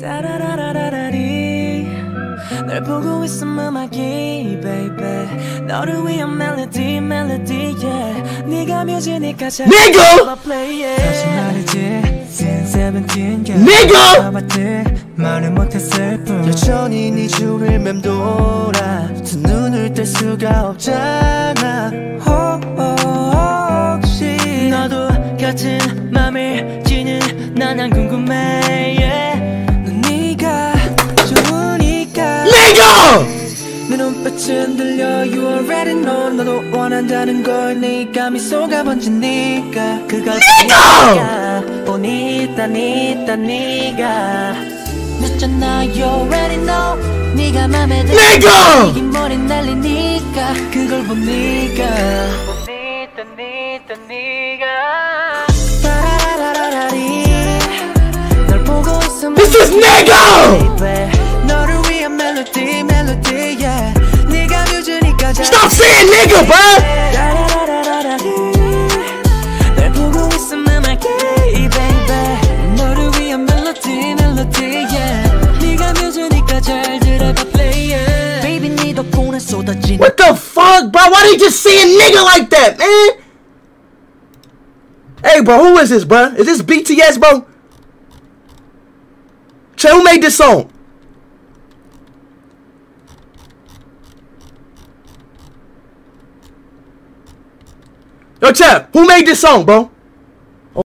따라라라라리 널 보고 있음 음악이 baby. 너를 위한 멜로디 멜로디 yeah. 네가 뮤지니까 잘 yeah 다시 말이지. Since seventeen yeah. Nigga! 나왔지? 말을 못했을 뿐. 여전히 네 주위를 맴돌아. 두 눈을 뗄 수가 없잖아. 호- 호- 혹시 너도 같은 맘을 지는 나난 궁금해 내 눈빛은 들려. You already know. 너도 원한다는 걸 네가 미소가 번지니까. 그걸 보니까 보니까 니까 네가 늦잖아. You already know. 네가 맘에 들어 Nigga! 이긴 머리 날리니까. 그걸 보니까 보니까 니까 네가 따라라라라리. 널 보고 있어 This is nigga! nigga. What the fuck, bro? Why did you just a nigga like that, man? Hey, bro, who is this, bro? Is this BTS, bro? Che, who made this song? Yo, Chap, who made this song, bro?